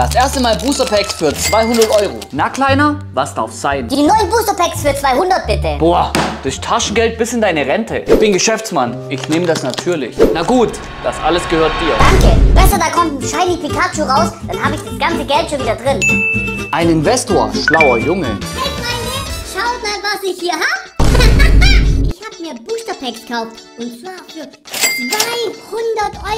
Das erste Mal Booster Packs für 200 Euro. Na, Kleiner, was darf sein? Die neuen Booster Packs für 200 bitte. Boah, das Taschengeld bis in deine Rente. Ich bin Geschäftsmann. Ich nehme das natürlich. Na gut, das alles gehört dir. Danke. Besser, da kommt ein Shiny Pikachu raus, dann habe ich das ganze Geld schon wieder drin. Ein Investor, schlauer Junge. Hey Freunde, schaut mal, was ich hier hab. Ich hab mir Booster Packs gekauft. Und zwar für 200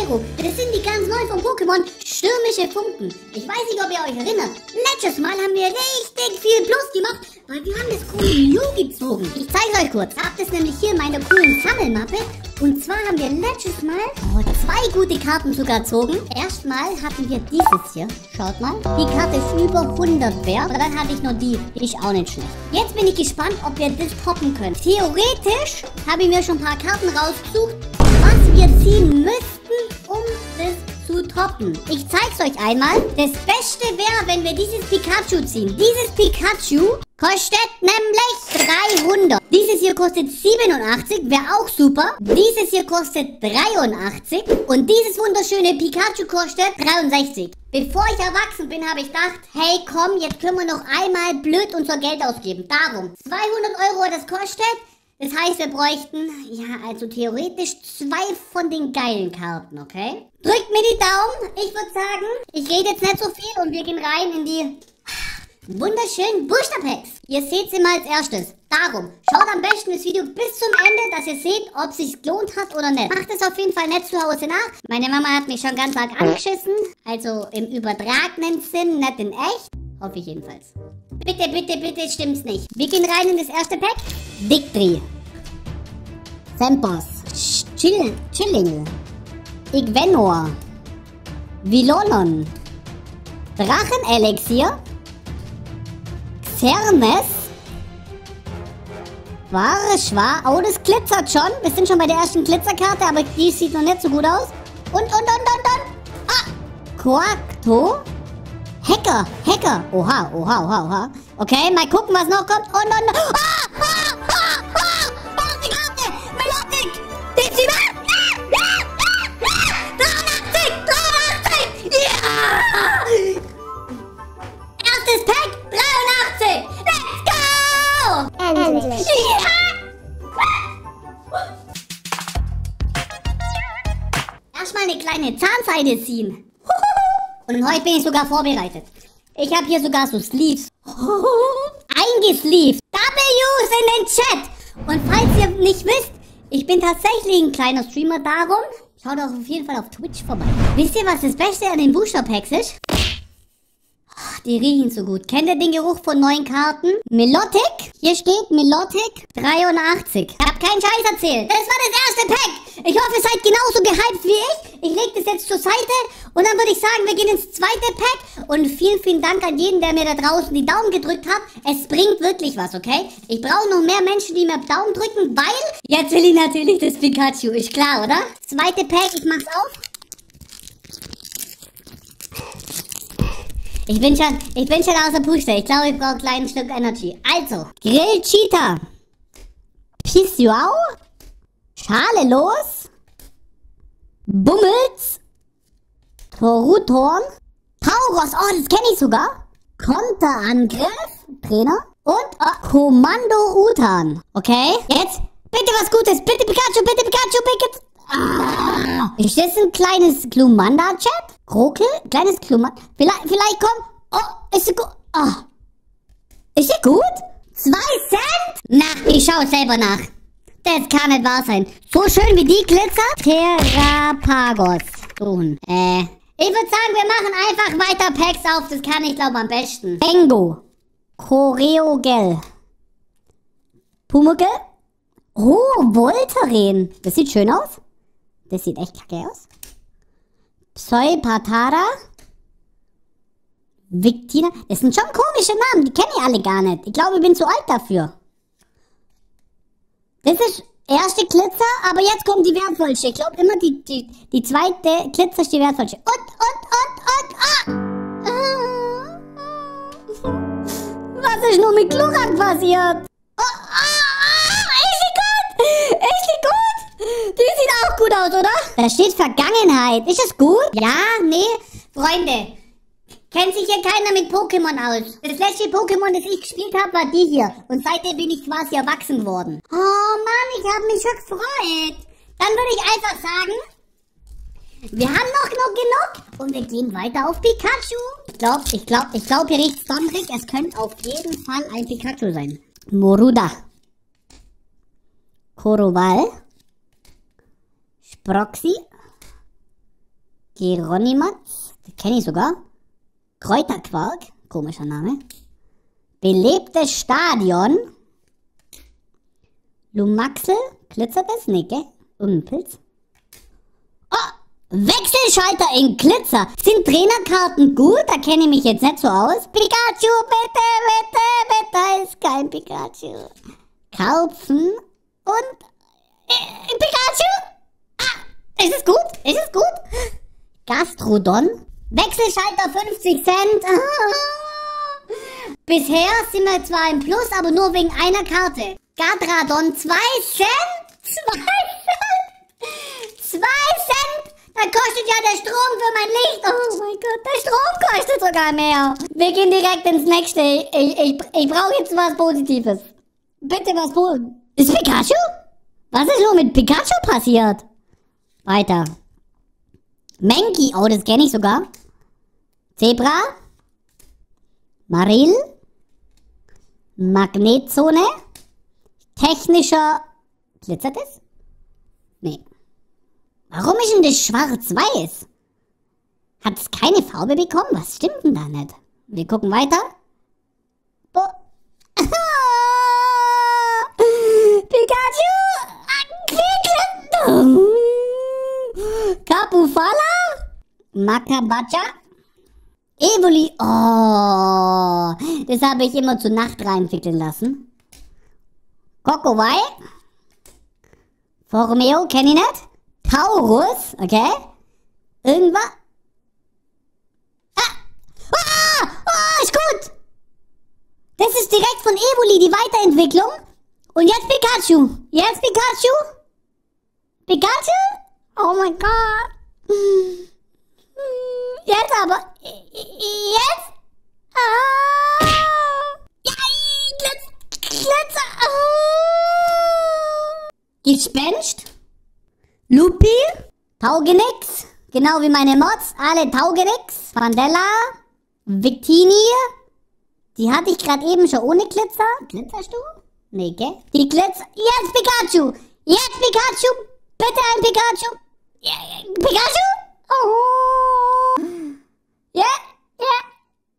Euro. Das sind die ganz neu vom Pokémon Stürmische Funken. Ich weiß nicht, ob ihr euch erinnert. Letztes Mal haben wir richtig viel Plus gemacht, weil wir haben das coole Mew gezogen. Ich zeige euch kurz. Habt es nämlich hier in meiner coolen Sammelmappe. Und zwar haben wir letztes Mal oh, zwei gute Karten sogar gezogen. Erstmal hatten wir dieses hier. Schaut mal. Die Karte ist über 100 wert. Und dann hatte ich noch die. Die ist auch nicht schlecht. Jetzt bin ich gespannt, ob wir das poppen können. Theoretisch habe ich mir schon ein paar Karten rausgesucht, was wir ziehen müssten, um das zu toppen. Ich zeig's euch einmal. Das Beste wäre, wenn wir dieses Pikachu ziehen. Dieses Pikachu kostet nämlich 300. Dieses hier kostet 87, wäre auch super. Dieses hier kostet 83 und dieses wunderschöne Pikachu kostet 63. Bevor ich erwachsen bin, habe ich gedacht, hey komm, jetzt können wir noch einmal blöd unser Geld ausgeben. Darum, 200 Euro das kostet. Das heißt, wir bräuchten, ja, also theoretisch zwei von den geilen Karten, okay? Drückt mir die Daumen. Ich würde sagen, ich rede jetzt nicht so viel und wir gehen rein in die wunderschönen Booster Packs. Ihr seht sie mal als erstes. Darum, schaut am besten das Video bis zum Ende, dass ihr seht, ob es sich gelohnt hat oder nicht. Macht es auf jeden Fall nicht zu Hause nach. Meine Mama hat mich schon ganz arg angeschissen. Also im übertragenen Sinn, nicht in echt. Hoffe ich jedenfalls. Bitte, bitte, bitte stimmt's nicht. Wir gehen rein in das erste Pack. Victory. Sempos. Chill, Chilling. Igvenor. Vilonon. Drachenelixier. Xernes. Wahre Schwa. Oh, das glitzert schon. Wir sind schon bei der ersten Glitzerkarte, aber die sieht noch nicht so gut aus. Und, und, und, und, und. Ah! Coacto. Hacker, Hacker. Oha, oha, oha, oha. Okay, mal gucken, was noch kommt. Und, und, und. Ah! Kleine Zahnseide ziehen. Und heute bin ich sogar vorbereitet. Ich habe hier sogar so Sleeves. Eingesleeved. W's in den Chat. Und falls ihr nicht wisst, ich bin tatsächlich ein kleiner Streamer darum. Schaut auch auf jeden Fall auf Twitch vorbei. Wisst ihr, was das Beste an den Booster Packs ist? Die riechen so gut. Kennt ihr den Geruch von neuen Karten? Melotic? Hier steht Melotic 83. Ich hab keinen Scheiß erzählt. Das war das erste Pack. Ich hoffe, ihr seid genauso gehypt wie ich. Ich leg das jetzt zur Seite. Und dann würde ich sagen, wir gehen ins zweite Pack. Und vielen, vielen Dank an jeden, der mir da draußen die Daumen gedrückt hat. Es bringt wirklich was, okay? Ich brauche noch mehr Menschen, die mir Daumen drücken, weil... Jetzt will ich natürlich das Pikachu. Ist klar, oder? Zweite Pack, ich mach's auf. Ich bin schon, ich bin schon außer Puste. Ich glaube, ich brauche einen kleinen Stück Energy. Also, Grill Cheetah. Pisuau. Schale los. Bummels. Torutorn. Tauros. Oh, das kenne ich sogar. Konterangriff. Trainer. Und oh, Kommando Utan. Okay, jetzt bitte was Gutes. Bitte Pikachu, bitte Pikachu, bitte. Ah, ist das ein kleines Glumanda-Chat? Krokel? Kleines Glumanda? Vielleicht, vielleicht kommt... Oh, ist sie gut? Oh. Ist sie gut? Zwei Cent? Na, ich schau selber nach. Das kann nicht wahr sein. So schön wie die Glitzer? Terrapagos. Suchen. Äh. Ich würde sagen, wir machen einfach weiter Packs auf. Das kann ich glaube am besten. Bengo. Choreogel. Pumuckl. Oh, Voltaren. Das sieht schön aus. Das sieht echt kacke aus. Pseupatara. Victina. Das sind schon komische Namen. Die kenne ich alle gar nicht. Ich glaube, ich bin zu alt dafür. Das ist erste Glitzer, aber jetzt kommt die wertvollste. Ich glaube immer, die, die, die zweite Glitzer ist die wertvollste. Und, und, und, und, ah! Was ist nur mit Glurak passiert? Oh, ah, ah, ist sie gut? Ist sie gut? Die sieht auch gut aus, oder? Da steht Vergangenheit. Ist das gut? Ja, nee. Freunde, Kennt sich hier keiner mit Pokémon aus. Das letzte Pokémon, das ich gespielt habe, war die hier. Und seitdem bin ich quasi erwachsen geworden. Oh Mann, ich habe mich schon gefreut. Dann würde ich einfach sagen, wir haben noch genug genug und wir gehen weiter auf Pikachu. Ich glaube, ich glaube, ich glaube, hier riecht's donnrig. Es könnte auf jeden Fall ein Pikachu sein. Moruda. Koroval. Sproxy. Geronimatz. Kenne ich sogar. Kräuterquark. Komischer Name. Belebtes Stadion. Lumaxel. Glitzert es? Nee, gell? Irgendein Pilz. Oh! Wechselschalter in Glitzer. Sind Trainerkarten gut? Da kenne ich mich jetzt nicht so aus. Pikachu, bitte, bitte, bitte. Da ist kein Pikachu. Karpfen und äh, Pikachu. Ah, ist es gut? Ist es gut? Gastrodon. Wechselschalter 50 Cent. Ah. Bisher sind wir zwar im Plus, aber nur wegen einer Karte. Gadradon 2 Cent? 2 Cent? 2 Cent? Da kostet ja der Strom für mein Licht. Oh mein Gott, der Strom kostet sogar mehr. Wir gehen direkt ins nächste. Ich, ich, ich brauche jetzt was Positives. Bitte was Positives. Ist Pikachu? Was ist nur mit Pikachu passiert? Weiter. Menki, oh, das kenne ich sogar. Zebra. Marill. Magnetzone. Technischer. Glitzert es? Nee. Warum ist denn das schwarz-weiß? Hat es keine Farbe bekommen? Was stimmt denn da nicht? Wir gucken weiter. Bo Pikachu! Kapufala? Makabacha? Evoli. Oh, das habe ich immer zur Nacht reinfickeln lassen. Kokowai? Formeo, kenne ich nicht. Taurus, okay? Irgendwas? Ah! Ah! Ah, ist gut! Das ist direkt von Evoli, die Weiterentwicklung. Und jetzt Pikachu. Jetzt Pikachu. Pikachu? Oh mein Gott. Jetzt aber. Jetzt? Ah! Ja, Glitz, Glitzer. Ah! Gespenst? Lupi, Taugenix, genau wie meine Mods, alle Taugenix, Vandella, Victini, die hatte ich gerade eben schon ohne Glitzer. Glitzerst du? Nee, gell? Die Glitzer, jetzt Pikachu, jetzt Pikachu, bitte ein Pikachu. Pikachu? Oh. Ja, ja.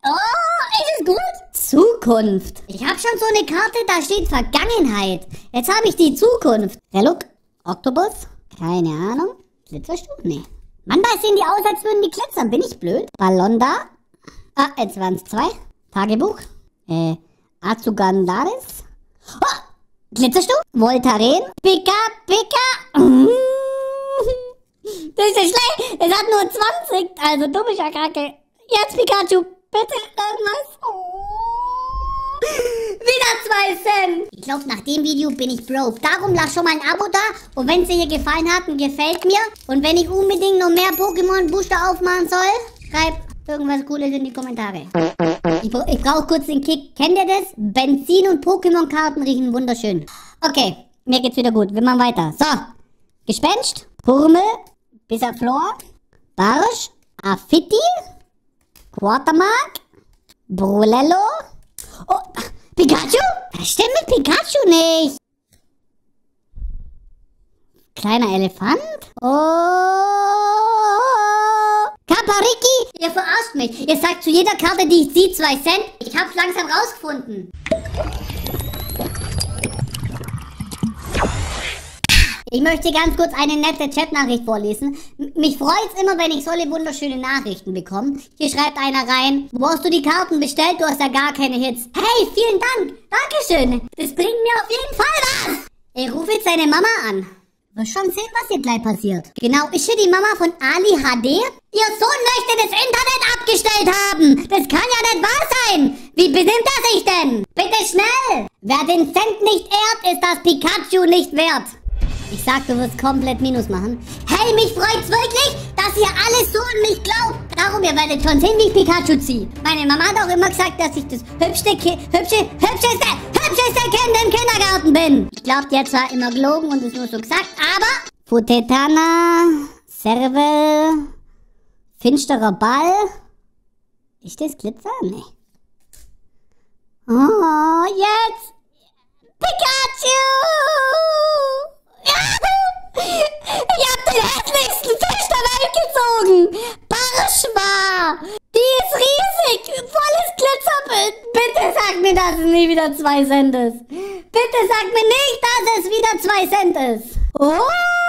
Oh, ist es gut? Zukunft. Ich habe schon so eine Karte, da steht Vergangenheit. Jetzt habe ich die Zukunft. Der Look, Oktopus, keine Ahnung. Glitzerst du? Nee. Mann, da sehen die aus, als würden die glitzern. Bin ich blöd? Ballon da. Ah, jetzt waren es zwei. Tagebuch. Äh, Azugandaris. Oh, glitzerst du? Voltaren. Pika, Pika. Das ist ja schlecht. Es hat nur 20. Also dumme Schakake. Jetzt Pikachu. Bitte irgendwas. Oh. Wieder zwei Cent. Ich glaube, nach dem Video bin ich broke. Darum lass schon mal ein Abo da. Und wenn es dir gefallen hat und gefällt mir. Und wenn ich unbedingt noch mehr Pokémon-Booster aufmachen soll, schreib irgendwas Cooles in die Kommentare. Ich, ich brauche kurz den Kick. Kennt ihr das? Benzin und Pokémon-Karten riechen wunderschön. Okay, mir geht's wieder gut. Wir machen weiter. So. Gespenst, Purmel, Bisaflor, Barsch, Affitti, Quartermark, Brulello, Oh, Pikachu? Das stimmt mit Pikachu nicht. Kleiner Elefant? Oh. Kapariki, ihr verarscht mich. Ihr sagt zu jeder Karte, die ich sehe, zwei Cent. Ich hab's langsam rausgefunden. Ich möchte ganz kurz eine nette Chatnachricht vorlesen. mich freut's immer, wenn ich solche wunderschöne Nachrichten bekomme. Hier schreibt einer rein, wo hast du die Karten bestellt? Du hast ja gar keine Hits. Hey, vielen Dank. Dankeschön. Das bringt mir auf jeden Fall was. Ich rufe jetzt deine Mama an. Wirst schon sehen, was hier gleich passiert. Genau, ist hier die Mama von Ali HD? Ihr Sohn möchte das Internet abgestellt haben. Das kann ja nicht wahr sein. Wie benimmt er sich denn? Bitte schnell. Wer den Cent nicht ehrt, ist das Pikachu nicht wert. Ich sag, du wirst komplett Minus machen. Hey, mich freut's wirklich, dass ihr alles so an mich glaubt. Darum, ihr werdet schon sehen, wie ich Pikachu ziehe. Meine Mama hat auch immer gesagt, dass ich das hübschste, Ki hübsche, hübscheste, hübscheste Kind im Kindergarten bin. Ich glaub, die hat zwar immer gelogen und es nur so gesagt, aber... Futetana, Serve, finsterer Ball. Ist das Glitzer? Nee. Oh, jetzt! Pikachu! Ich hab den hässlichsten Fisch der Welt gezogen! Barschwa! Die ist riesig! Volles Glitzerbild! Bitte sag mir, dass es nie wieder 2 Cent ist! Bitte sag mir nicht, dass es wieder 2 Cent ist! Oh!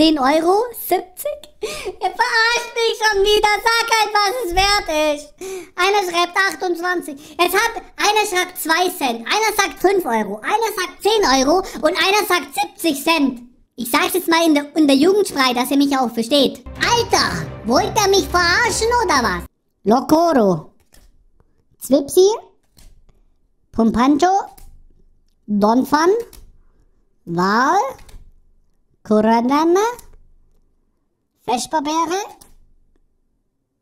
10 Euro? 70? Ihr verarscht mich schon wieder. Sag halt, was es wert ist. Einer schreibt 28. Es hat, einer sagt 2 Cent. Einer sagt 5 Euro. Einer sagt 10 Euro. Und einer sagt 70 Cent. Ich sag's jetzt mal in der, in der Jugendsprache, dass ihr mich auch versteht. Alter, wollt ihr mich verarschen oder was? Locoro. Zwipsi. Pumpancho. Donphan. Wal. Kuranana. Vesperbeere.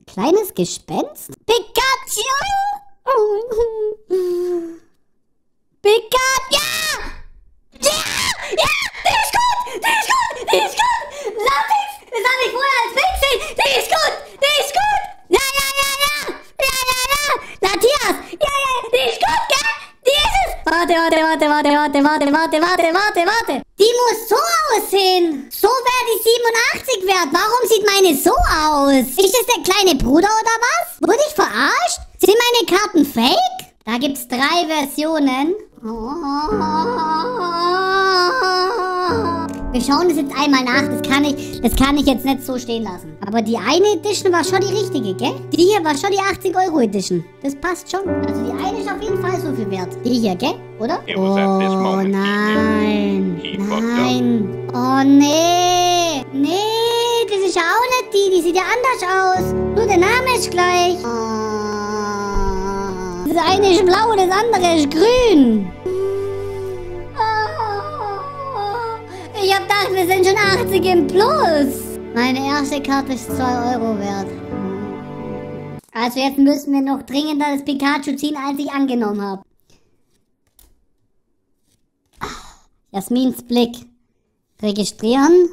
Kleines Gespenst. Pikachu! Pikachu! Ja! Ja! Ja! Die ist gut! Die ist gut! Die ist gut! Latex! Das habe ich vorher als gesehen! Die ist gut! Die ist gut! Ja, ja, ja, ja! Ja, ja, ja! Matthias! Ja, ja! Die ist gut, gell? Die! Warte, warte, warte, warte, warte, warte, warte, warte, warte, warte! Die muss so aussehen! So werde ich 87 wert! Warum sieht meine so aus? Ist das der kleine Bruder oder was? Wurde ich verarscht? Sind meine Karten fake? Da gibt's drei Versionen. Wir schauen das jetzt einmal nach. Das kann ich, das kann ich jetzt nicht so stehen lassen. Aber die eine Edition war schon die richtige, gell? Die hier war schon die 80 Euro Edition. Das passt schon. Also die eine ist auf jeden Fall so viel wert. Die hier, gell? Oder? Oh nein. Nein. Oh nee. Nee, das ist ja auch nicht die. Die sieht ja anders aus. Nur der Name ist gleich. Oh. Das eine ist blau, das andere ist grün. Ich hab gedacht, wir sind schon 80 im Plus. Meine erste Karte ist 2 Euro wert. Also jetzt müssen wir noch dringender das Pikachu ziehen, als ich angenommen habe. Jasmins Blick. Registrieren.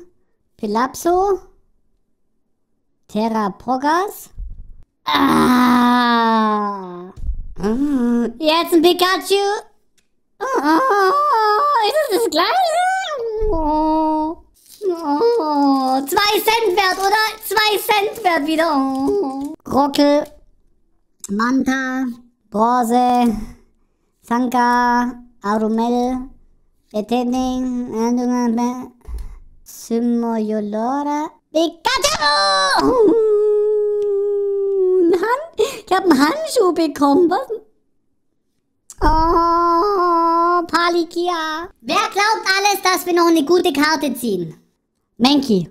Pilapso. Terra Pogas. Ah. Jetzt ein Pikachu. Oh, ist das das gleiche? Oh. Oh. Zwei Cent wert, oder? Zwei Cent wert wieder. Oh. Rockel. Manta. Bronze. Sanka. Arumel. Etending. Simoyolora. Pikachu! Ich habe einen Handschuh bekommen. Was? Oh, Palikia. Wer glaubt alles, dass wir noch eine gute Karte ziehen? Menki.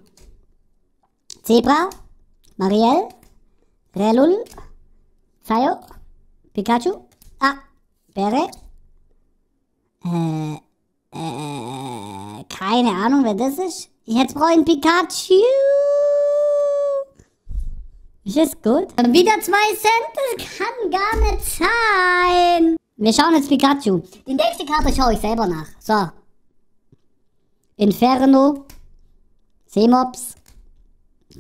Zebra. Marielle. Relul. Fayo. Pikachu. Ah, Bere. Äh, äh, keine Ahnung, wer das ist. Jetzt brauche ich einen Pikachu. Ist das gut? Wieder zwei Cent? Das kann gar nicht sein. Wir schauen jetzt Pikachu. Die nächste Karte schaue ich selber nach. So. Inferno. Seemops.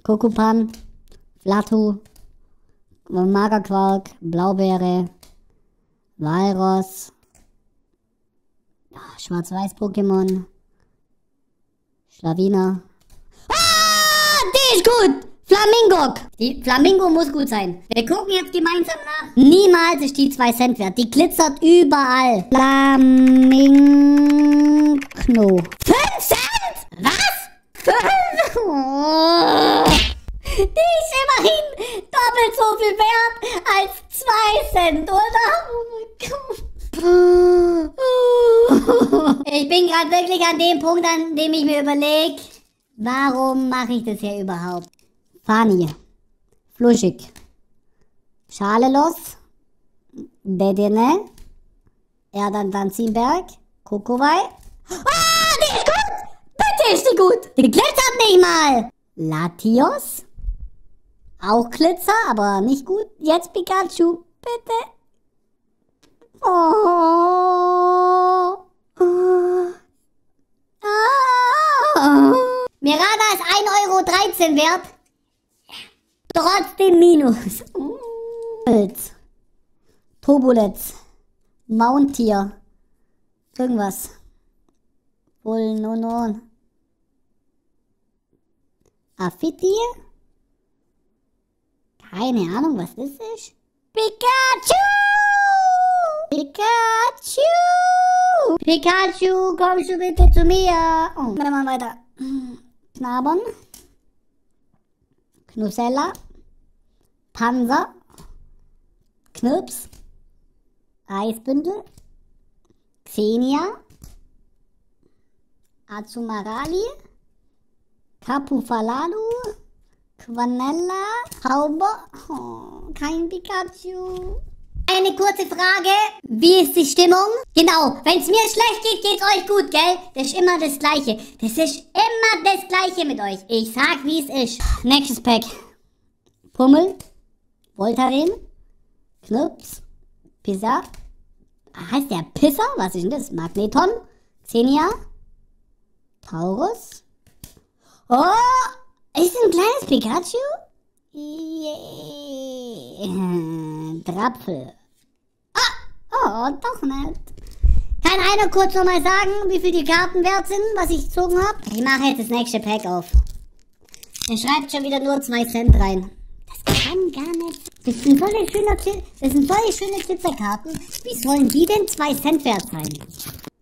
Kokupan. Flatu. Magerquark. Blaubeere. Walross. Ah, Schwarz-Weiß-Pokémon. Schlawiner. Ah, die ist gut! Flamingo! Die Flamingo muss gut sein. Wir gucken jetzt gemeinsam nach. Niemals ist die 2 Cent wert. Die glitzert überall. Flamingo. 5 Cent? Was? 5? Oh. Die ist immerhin doppelt so viel wert als 2 Cent, oder? Oh Ich bin gerade wirklich an dem Punkt, an dem ich mir überlege, warum mache ich das hier überhaupt? Fani, Fluschig, Schalelos, Bedene, Erdan Danzienberg, Kokowai. Ah, die ist gut! nicht gut. Die glitzert nicht mal. Latios. Auch Glitzer, aber nicht gut. Jetzt Pikachu, bitte. Oh. Ah. Mirada ist 1,13 Euro wert. Trotzdem Minus. Pilz. Turbulence. Mountier. Irgendwas. Wohl, no, no. Affiti? Keine Ahnung, was das ist. Pikachu! Pikachu! Pikachu, kommst du bitte zu mir? Oh, wir mal weiter. Knabbern. Knussella. Panzer. Knirps. Eisbündel. Xenia. Azumarali. Capufalalu. Quanella. Haube. Oh, kein Pikachu. Eine kurze Frage. Wie ist die Stimmung? Genau, wenn es mir schlecht geht, geht's euch gut, gell? Das ist immer das Gleiche. Das ist immer das Gleiche mit euch. Ich sag, wie es ist. Nächstes Pack. Pummel. Voltaren. Knups. Pizza. Heißt der Pisser? Was ist denn das? Magneton. Xenia. Taurus. Oh! Ist ein kleines Pikachu? Yeah. Drapfel. Ah! Oh, doch nicht. Kann einer kurz nochmal sagen, wie viel die Karten wert sind, was ich gezogen habe? Ich mache jetzt das nächste Pack auf. Er schreibt schon wieder nur 2 Cent rein. Das kann gar nicht. Das sind voll schöne, das sind voll schöne Glitzerkarten. Wie sollen die denn 2 Cent wert sein?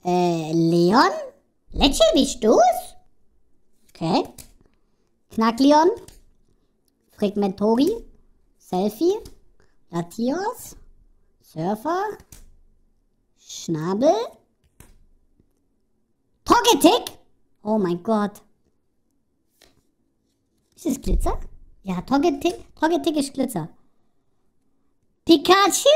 Äh, Leon? Lecce, bist du's? Okay. Knackleon. Fragmentori. Selfie. Latios. Surfer. Schnabel. Togetic. Oh mein Gott. Ist das Glitzer? Ja, Togetic, Togetic ist Glitzer. Pikachu.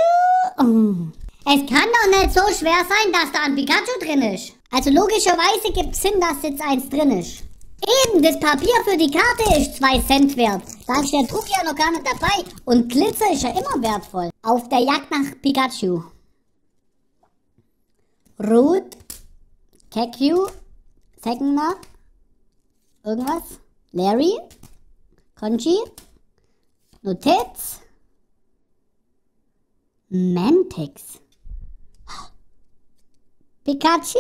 Oh. Es kann doch nicht so schwer sein, dass da ein Pikachu drin ist. Also logischerweise gibt es Sinn, dass jetzt eins drin ist. Eben, das Papier für die Karte ist 2 Cent wert. Da ist der Druck ja noch gar nicht dabei. Und Glitzer ist ja immer wertvoll. Auf der Jagd nach Pikachu. Root. Kekyu. Segna. Irgendwas. Larry. Conchi. Notiz. Mantix. Pikachu!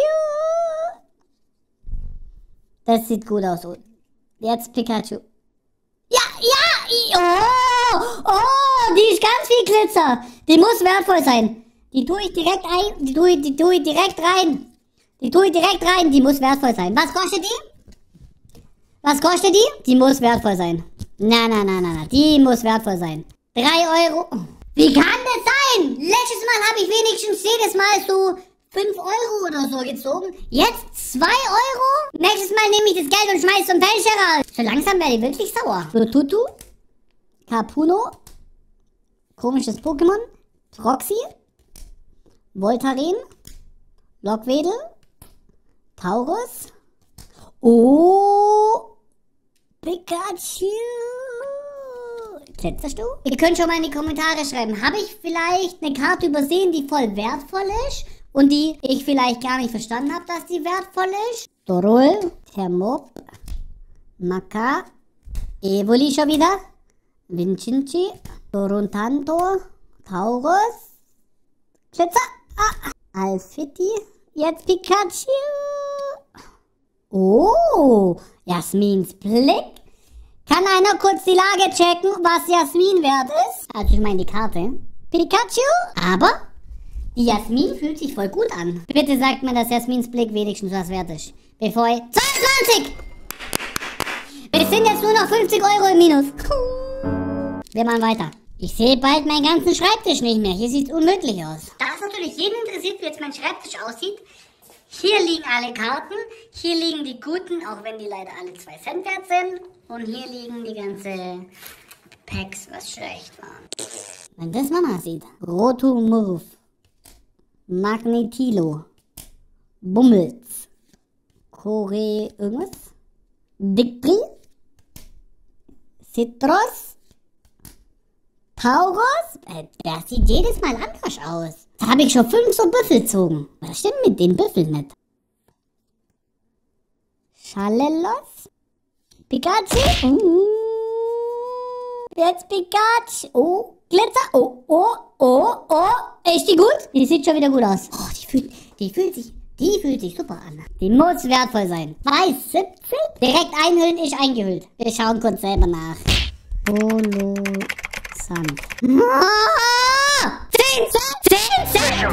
Das sieht gut aus. Jetzt Pikachu. Ja, ja! Oh! Oh! Die ist ganz viel Glitzer. Die muss wertvoll sein. Die tue ich direkt ein. Die tue, die tue ich direkt rein. Die tue ich direkt rein. Die muss wertvoll sein. Was kostet die? Was kostet die? Die muss wertvoll sein. Na, na, na, na, na. Die muss wertvoll sein. Drei Euro. Wie kann das sein? Letztes Mal habe ich wenigstens jedes Mal so 5 Euro oder so gezogen. Jetzt 2 Euro? Nächstes Mal nehme ich das Geld und schmeiß zum Fenster raus. So langsam werde ich wirklich sauer. So, Tutu. Capuno. Komisches Pokémon. Troxy. Voltaren. Lockwedel. Taurus. Oh. Pikachu. Kletterst du? Ihr könnt schon mal in die Kommentare schreiben. Habe ich vielleicht eine Karte übersehen, die voll wertvoll ist? Und die ich vielleicht gar nicht verstanden habe, dass die wertvoll ist? Dorol, Thermop, Maka, Evoli schon wieder, Vincinci, Torontanto, Taurus, Glitzer, ah, Alfiti, jetzt Pikachu. Oh, Jasmins Blick. Kann einer kurz die Lage checken, was Jasmin wert ist? Also ich meine die Karte. Pikachu? Aber die Jasmin fühlt sich voll gut an. Bitte sagt mir, dass Jasmins Blick wenigstens was wert ist. Bevor ich... 22! Wir sind jetzt nur noch 50 Euro im Minus. Wir machen weiter. Ich sehe bald meinen ganzen Schreibtisch nicht mehr. Hier sieht es unmöglich aus. Da es natürlich jeden interessiert, wie jetzt mein Schreibtisch aussieht, hier liegen alle Karten, hier liegen die guten, auch wenn die leider alle 2 Cent wert sind. Und hier liegen die ganze Packs, was schlecht war. Wenn das Mama sieht. Rotomurf. Magnetilo. Bummels. Kore irgendwas? Dickbri, Citrus, Tauros. Äh, das sieht jedes Mal anders aus. Da habe ich schon fünf so Büffel gezogen. Was stimmt mit den Büffeln nicht? Schalellos, Pikachu, uh, jetzt Pikachu, oh, Glitzer, oh, oh, oh, oh, ist die gut? Die sieht schon wieder gut aus. Oh, die fühlt, die fühlt sich, die fühlt sich super an. Die muss wertvoll sein. Weiß 70? Direkt einhüllen, ich eingehüllt. Wir schauen kurz selber nach. Holo Sand. Ah! 10 Cent! 10 Cent!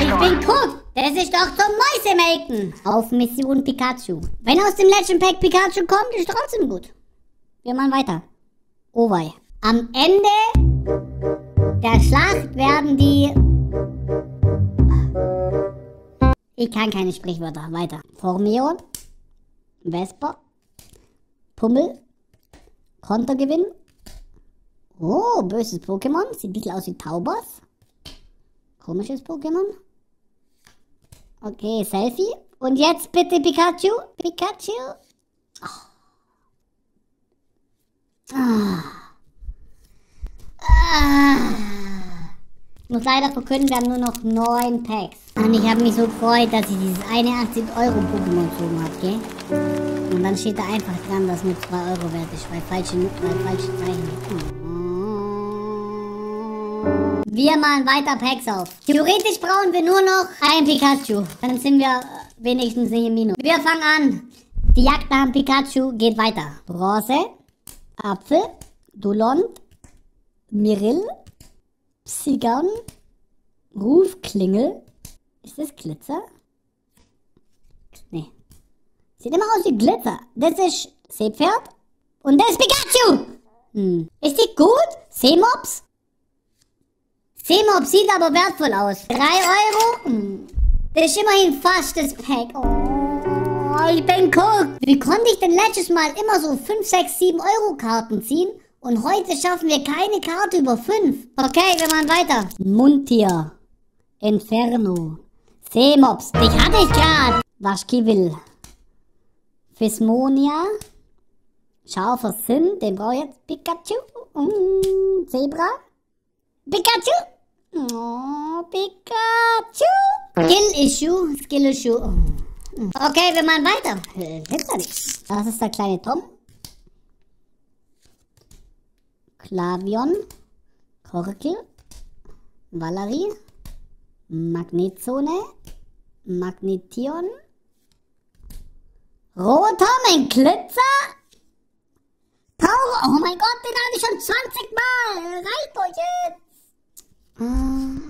Ich bin guck! Das ist doch zum Mäusemelken! Auf Mission Pikachu. Wenn aus dem Legend Pack Pikachu kommt, ist trotzdem gut. Wir machen weiter. Oh wei. Am Ende der Schlacht werden die... Ich kann keine Sprichwörter. Weiter. Formeon. Vesper. Pummel. Kontergewinn. Oh, böses Pokémon. Sieht ein bisschen aus wie Taubers. Komisches Pokémon. Okay, Selfie. Und jetzt bitte Pikachu. Pikachu. Oh. Ah. Ah. Ich muss leider verkünden, wir haben nur noch 9 Packs. Und ich habe mich so gefreut, dass ich dieses eine 80 Euro Pokémon gezogen habe, gell? Und dann steht da einfach dran, dass nur 2 Euro wert ist, weil falsche, weil falsche Zeichen. Wir malen weiter Packs auf. Theoretisch brauchen wir nur noch ein Pikachu. Dann sind wir wenigstens im Minus. Wir fangen an. Die Jagd nach dem Pikachu geht weiter. Bronze, Apfel, Dolond, Mirill, Psygon, Rufklingel. Ist das Glitzer? Nee. Sieht immer aus wie Glitzer. Das ist Seepferd. Und das ist Pikachu. Hm. Ist die gut? Seemops? Seemops sieht aber wertvoll aus. 3 Euro? Hm. Das ist immerhin fast das Pack. Oh, ich bin guck. Wie konnte ich denn letztes Mal immer so 5, 6, 7 Euro Karten ziehen? Und heute schaffen wir keine Karte über 5. Okay, wir machen weiter. Mundtier. Inferno. Seemops. Dich hatte ich grad. Waschkiwil. Fismonia. Scharfer Sinn. Den brauche ich jetzt. Pikachu. Mm, Zebra. Pikachu. Oh, Pikachu. Skill Issue. Skill Issue. Okay, wir machen weiter. Das ist der kleine Tom. Klavion, Korkel, Valerie, Magnetzone, Magnetion, Rotom, Glitzer, Tauro, oh mein Gott, den habe ich schon 20 Mal, reicht euch jetzt. Ah.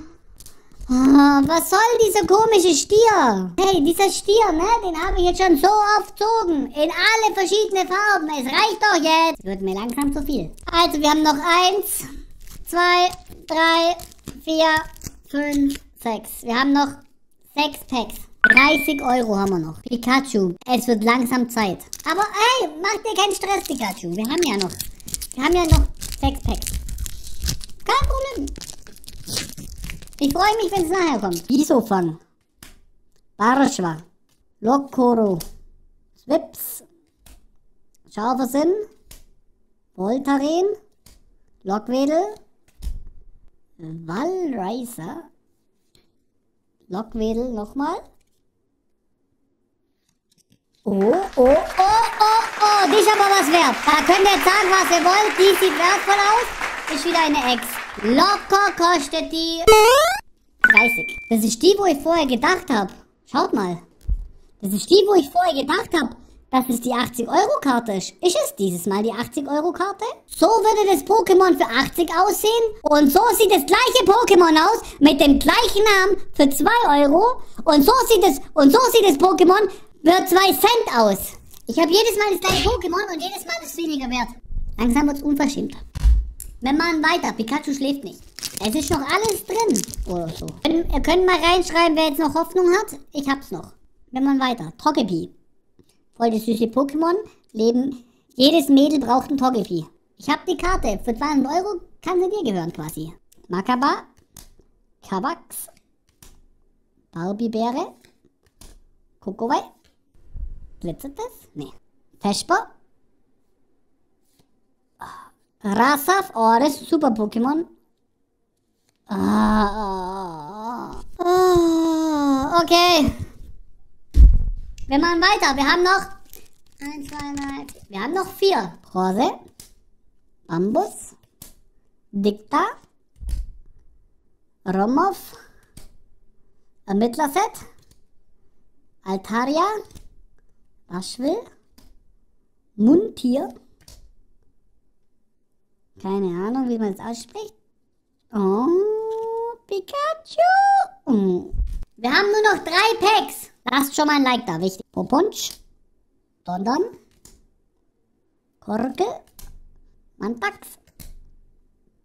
Ah, was soll dieser komische Stier? Hey, dieser Stier, ne? Den habe ich jetzt schon so oft gezogen. In alle verschiedene Farben. Es reicht doch jetzt. Wird mir langsam zu viel. Also, wir haben noch eins, zwei, drei, vier, fünf, sechs. Wir haben noch sechs Packs. 30 Euro haben wir noch. Pikachu, es wird langsam Zeit. Aber ey, mach dir keinen Stress, Pikachu. Wir haben ja noch. Wir haben ja noch sechs Packs. Kein Problem. Ich freue mich, wenn es nachher kommt. Isofang. Barschwa. Lokoro. Swips. Scharfer Sinn. Voltaren. Lockwedel. Wallreiser. Lockwedel nochmal. Oh, oh, oh, oh, oh, die ist aber was wert. Da könnt ihr jetzt sagen, was ihr wollt. Die sieht wertvoll aus. Ist wieder eine Ex. Locker kostet die 30. Das ist die, wo ich vorher gedacht habe. Schaut mal. Das ist die, wo ich vorher gedacht habe, dass es die 80-Euro-Karte ist. Ist es dieses Mal die 80-Euro-Karte? So würde das Pokémon für 80 aussehen. Und so sieht das gleiche Pokémon aus mit dem gleichen Namen für 2 Euro. Und so sieht es, und so sieht das Pokémon für 2 Cent aus. Ich habe jedes Mal das gleiche Pokémon und jedes Mal ist es weniger wert. Langsam wird's unverschämt. Wir machen weiter. Pikachu schläft nicht. Es ist noch alles drin. Oder so. Ihr könnt mal reinschreiben, wer jetzt noch Hoffnung hat. Ich hab's noch. Wir machen weiter. Togepi. Voll das süße Pokémon. Leben. Jedes Mädel braucht ein Togepi. Ich hab die Karte. Für 200 Euro kann sie dir gehören quasi. Makaba. Kawax. Barbie-Bäre. Kokowai. Glitzert das? Nee. Feschbar? Rasaf, oh, super Pokémon. Ah, ah, okay. Wir machen weiter. Wir haben noch. Eins, zwei, drei. Wir haben noch vier. Rose. Bambus. Dicta. Romov. Ermittlerset. Altaria. Waschwill. Mundtier. Keine Ahnung, wie man es ausspricht. Oh, Pikachu. Oh. Wir haben nur noch drei Packs. Lasst schon mal ein Like da, wichtig. Popunch. Dondon. Korke. Mantax.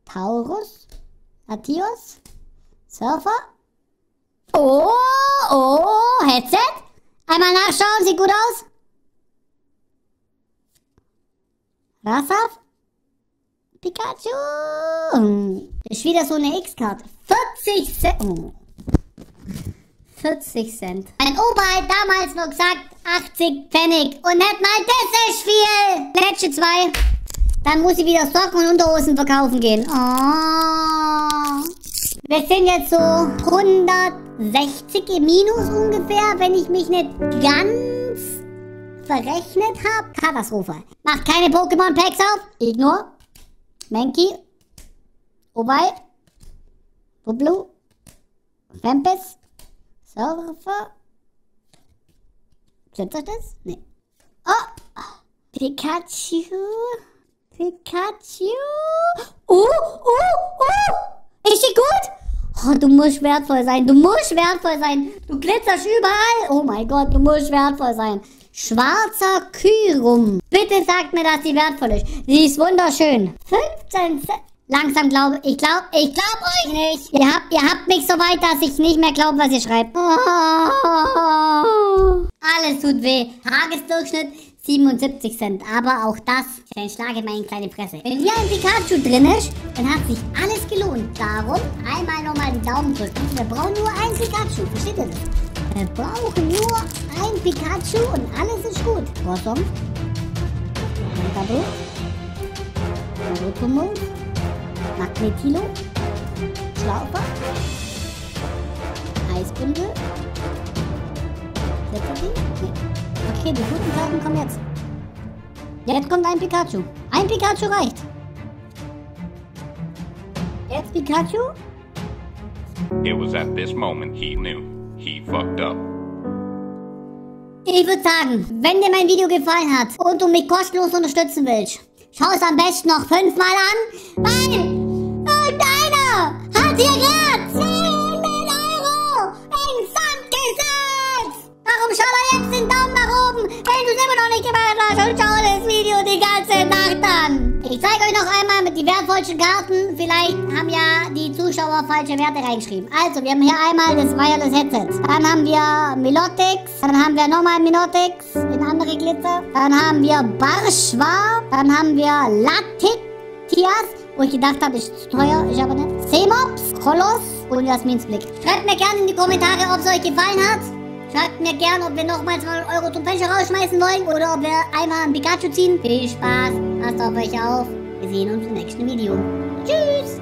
Taurus. Latios. Surfer. Oh, oh, Headset. Einmal nachschauen, sieht gut aus. Rasaf. Pikachu. Ist wieder so eine X-Karte. 40 Cent. Oh. 40 Cent. Mein Opa hat damals noch gesagt, 80 Pfennig. Und nicht mal das ist viel. Letzte zwei. Dann muss ich wieder Socken und Unterhosen verkaufen gehen. Oh. Wir sind jetzt so 160 im Minus ungefähr, wenn ich mich nicht ganz verrechnet habe. Katastrophe. Macht keine Pokémon-Packs auf. Ignore. Mankey. Obai. Bublu. Vampus. Surfer. Glitzert das? Nee. Oh! Pikachu. Pikachu. Oh, oh, oh! Ist die gut? Oh, du musst wertvoll sein. Du musst wertvoll sein. Du glitzerst überall. Oh mein Gott, du musst wertvoll sein. Schwarzer Kyrum. Bitte sagt mir, dass sie wertvoll ist. Sie ist wunderschön. 15 Cent. Langsam glaube ich, glaube, ich glaube euch nicht. Ihr habt, ihr habt mich so weit, dass ich nicht mehr glaube, was ihr schreibt. Oh, alles tut weh. Tagesdurchschnitt 77 Cent. Aber auch das ist ein Schlag in meine kleine Fresse. Wenn hier ein Pikachu drin ist, dann hat sich alles gelohnt. Darum einmal nochmal die Daumen drücken. Wir brauchen nur ein Pikachu. Versteht ihr das? Wir brauchen nur ein Pikachu und alles ist gut. Rotom. Megabro. Naruto Magnetilo. Schlaufer. Eisbündel. Okay, die guten Karten kommen jetzt. Jetzt kommt ein Pikachu. Ein Pikachu reicht. Jetzt Pikachu. It was at this moment he knew. He fucked up. Ich würde sagen, wenn dir mein Video gefallen hat und du mich kostenlos unterstützen willst, schau es am besten noch fünfmal an, weil irgendeiner hat hier gerade 200 Euro in Sand gesetzt. Darum schau da jetzt den Daumen nach oben, wenn du es immer noch nicht gemacht hast und schau das Video an. Ich zeige euch noch einmal mit die wertvollsten Karten. Vielleicht haben ja die Zuschauer falsche Werte reingeschrieben. Also, wir haben hier einmal das Wireless Headset. Dann haben wir Melotix. Dann haben wir nochmal Melotix in andere Glitzer. Dann haben wir Barschwa. Dann haben wir Latikias, wo ich gedacht habe, ist zu teuer, ist aber nicht. Semops, Kolos und Jasmins Blick. Schreibt mir gerne in die Kommentare, ob es euch gefallen hat. Schreibt mir gerne, ob wir nochmal 200 Euro zum Fenster rausschmeißen wollen oder ob wir einmal ein Pikachu ziehen. Viel Spaß, passt auf euch auf. Wir sehen uns im nächsten Video. Tschüss!